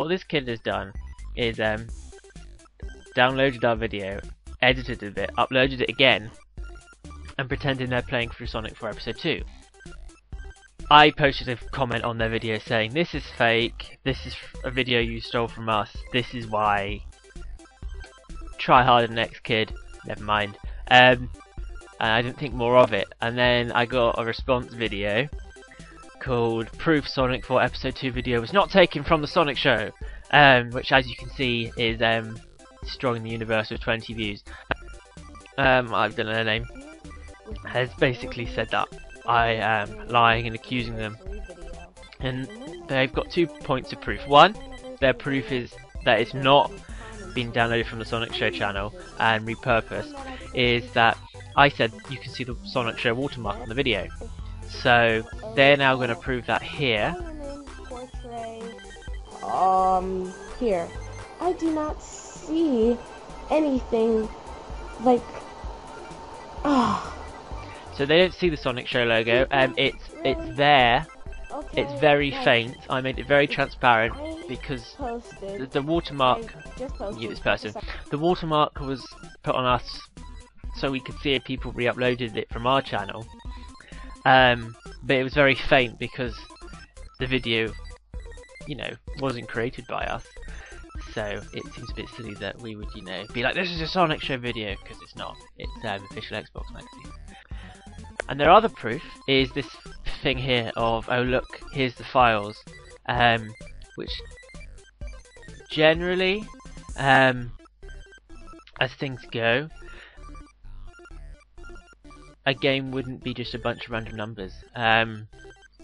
what this kid has done is um, downloaded our video, edited it a bit, uploaded it again, and pretending they're playing through Sonic 4 Episode 2. I posted a comment on their video saying, This is fake, this is a video you stole from us, this is why. Try harder next kid, never mind. Um, and I didn't think more of it. And then I got a response video called Proof Sonic 4 Episode 2 video was not taken from the Sonic Show, um, which as you can see is um, destroying the universe with 20 views. Um, I've done a name. Has basically said that I am lying and accusing them. And they've got two points of proof. One, their proof is that it's not been downloaded from the Sonic Show channel and repurposed, is that I said you can see the Sonic Show watermark on the video. So they're now going to prove that here. Um, here. I do not see anything like. Ah. So they don't see the Sonic Show logo. Um, it's it's there. Okay, It's very faint. I made it very transparent because the, the watermark. I just posted You, this person. The watermark was put on us so we could see if people re-uploaded it from our channel. Um, but it was very faint because the video, you know, wasn't created by us. So it seems a bit silly that we would, you know, be like, this is a Sonic Show video because it's not. It's um, official Xbox magazine. And their other proof is this thing here of, oh look, here's the files, um, which generally, um, as things go, a game wouldn't be just a bunch of random numbers. Um,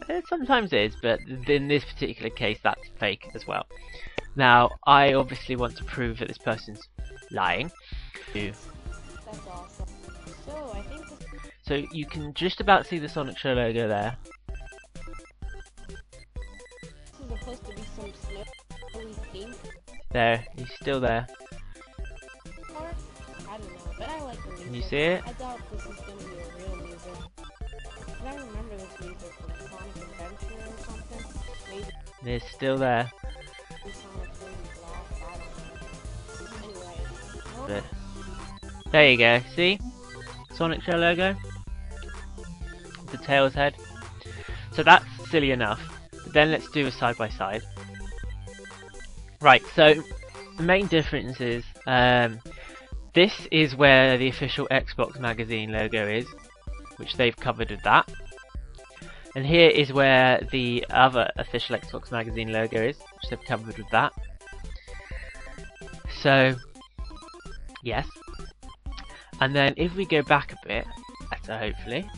it sometimes is, but in this particular case, that's fake as well. Now, I obviously want to prove that this person's lying. That's awesome. So I think So you can just about see the Sonic Show logo there. supposed to be some snowy pink There, he's still there. don't know, but I like the. Can you see it? Know. still there. But there you go. See, Sonic Show logo. The Tails head. So that's silly enough. But then let's do a side by side. Right. So the main difference is um, this is where the official Xbox magazine logo is, which they've covered with that. And here is where the other official Xbox magazine logo is, which they've covered with that. So, yes. And then if we go back a bit, better hopefully,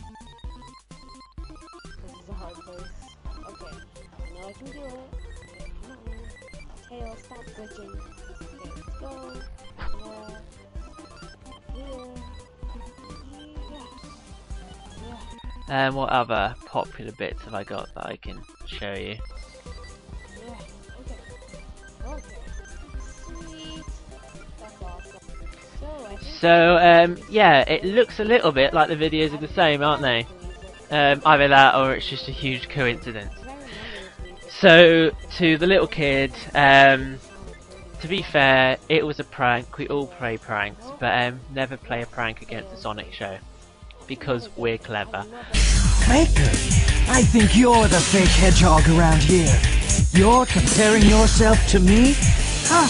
This is a hard place. Okay. I know I can do it. Tail, stop glitching. Okay, let's go. Um, what other popular bits have I got that I can show you? Yeah. Okay. Okay. Sweet. That's awesome. So, So, um, yeah, it looks a little bit like the videos are the same, aren't they? Um, either that or it's just a huge coincidence. I remember this music. So, to the little kid, um, to be fair, it was a prank. We all play pranks, but um, never play a prank against the Sonic Show because we're clever. I think you're the fake hedgehog around here. You're comparing yourself to me? Huh?